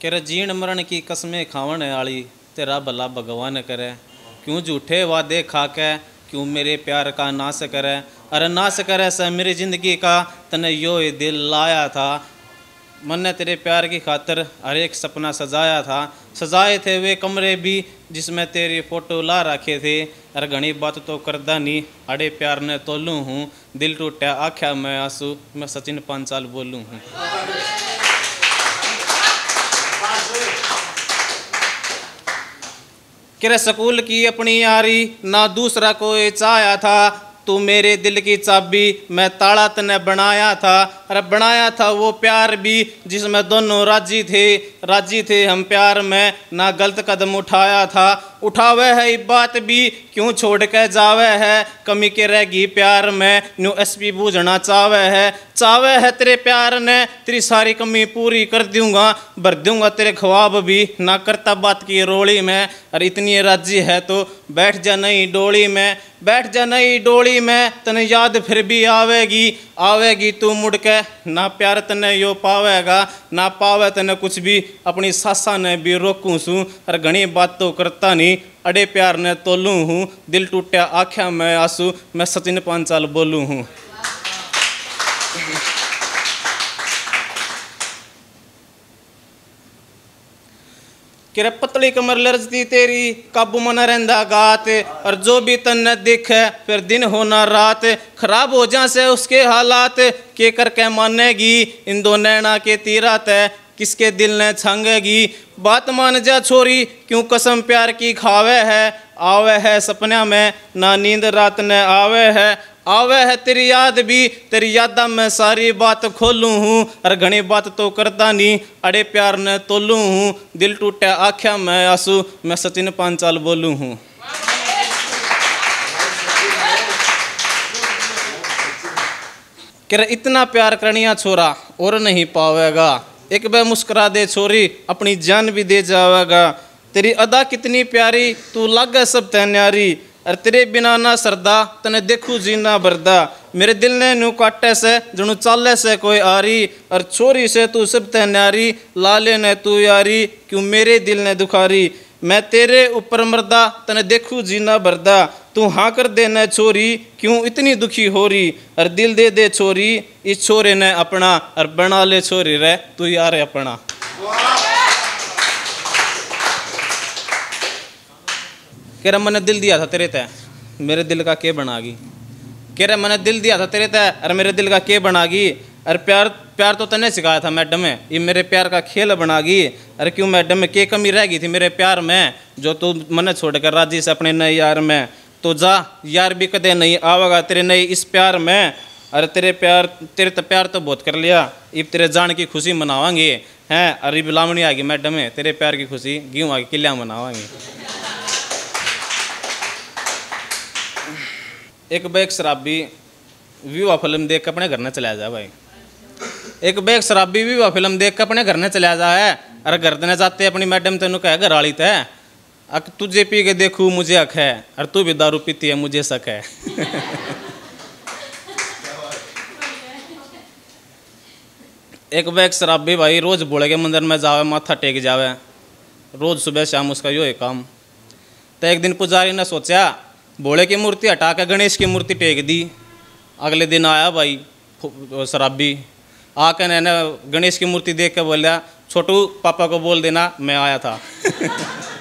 कह रहे जीण मरण की कसमें खावन वाली तेरा भला भगवान करे। क्यों झूठे वादे खा के क्यों मेरे प्यार का नाश करे। अरे नाश करे से मेरी ज़िंदगी का तने यो ही दिल लाया था। मन ने तेरे प्यार की खातर हर एक सपना सजाया था। सजाए थे वे कमरे भी, जिसमें तेरी फ़ोटो ला रखे थे। अरे घनी बात तो करदा नहीं अड़े प्यार ने तोलू हूँ। दिल टूटा आख्या मैं आँसू, मैं सचिन पांचाल बोलूँ हूँ। किरे स्कूल की अपनी यारी, ना दूसरा कोई चाया था। तू मेरे दिल की चाबी, मैं ताला तने बनाया था। अरे बनाया था वो प्यार भी, जिसमें दोनों राज़ी थे। राज़ी थे हम प्यार में, ना गलत कदम उठाया था। उठावे है बात भी, क्यों छोड़ के जावे है? कमी के रहेगी प्यार में, न्यू एस पी बूझना चावे है। चावे है तेरे प्यार ने, तेरी सारी कमी पूरी कर दूँगा। भर दूँगा तेरे ख्वाब भी, ना करता बात की रोड़ी में। अरे इतनी राज़ी है तो बैठ जा नई डोली में। बैठ जा नई डोली में, तने याद फिर भी आवेगी। आवेगी तू मुड़ के, ना प्यार तने यो पावेगा। ना पावे तने कुछ भी, अपनी सासा ने भी रोकूं सू। और घनी बात तो करता नहीं अड़े प्यार ने तोलू हूँ, दिल टूटा आख्या मैं आँसू, मैं सचिन पांचाल बोलू हूँ। कि पतली कमर लरजती तेरी, काबू मन रहंदा गात और जो भी तन दिखे, फिर दिन हो ना रात, खराब हो जा से उसके हालात, के करके मानेगी इन दो नैना के तीरा तय किसके दिल ने छंगेगी? बात मान जा छोरी, क्यों कसम प्यार की खावे है? आवे है सपना में, ना नींद रात ने आवे है। आवे है तेरी याद भी, तेरी यादा मैं सारी बात खोलू हूँ। अरे घनी बात तो करता नहीं अड़े प्यार ने तोलू हूँ। दिल टूटे आख्या मैं आँसू, मैं सचिन पांचाल बोलू हूँ। कि इतना प्यार करनिया छोरा, और नहीं पावेगा। एक बार मुस्कुरा दे, छोरी, अपनी जान भी दे जावेगा। तेरी अदा कितनी प्यारी, तू लग सब तैनारी और तेरे बिना ना सरदा, तने देखू जीना बरदा। मेरे दिल ने नू काटे से जनू चाले से कोई आरी। और छोरी से तू सब तैनारी लाले ने तू यारी, क्यों मेरे दिल ने दुखारी। मैं तेरे ऊपर मरदा, तने देखू जीना बरदा तू हाँ कर दे न छोरी क्यों इतनी दुखी हो रही और दिल दे दे छोरी इस छोरे ने अपना और बना ले छोरी रे, तू यार अपना। कह रहा मैंने दिल दिया था तेरे तय मेरे दिल का के बनागी? कह रहा मैंने दिल दिया था तेरे तय अरे मेरे दिल का के बनागी? अरे प्यार प्यार तो तने सिखाया था मैडम ये मेरे प्यार का खेल बनागी। अरे क्यों मैडम के कमी रह गई थी मेरे प्यार में? जो तू मैंने छोड़ कर राज़ी से अपने नए यार में। तो जा, यार भी कदे नहीं आवेगा तेरे नए इस प्यार में। अरे तेरे प्यार, तेरे तो प्यार तो बहुत कर लिया। अब तेरे जान की खुशी मनावांगे। हैं? अरे बुलावनी आ गई मैडम में। तेरे प्यार की खुशी गेहूँ आगे किलिया मनावांगे। एक बैग शराबी विवाह फ़िल्म देख अपने घर में चला जाए भाई। एक बैग शराबी विवाह फ़िल्म देख के अपने घर ने चला जा है। अरे घर देने जाते अपनी मैडम तेन कह, घर वाली तय अक, तुझे पी के देखू, मुझे अख है। और तू भी दारू पीती है, मुझे शक है। एक बैग शराबी भाई रोज भोले के मंदिर में जावे, माथा टेक जावे। रोज सुबह शाम उसका यो है काम। तो एक दिन पुजारी ने सोचा भोले की मूर्ति हटा के गणेश की मूर्ति टेक दी। अगले दिन आया भाई शराबी। आके न गणेश की मूर्ति देख के दिया छोटू, पापा को बोल देना, मैं आया था।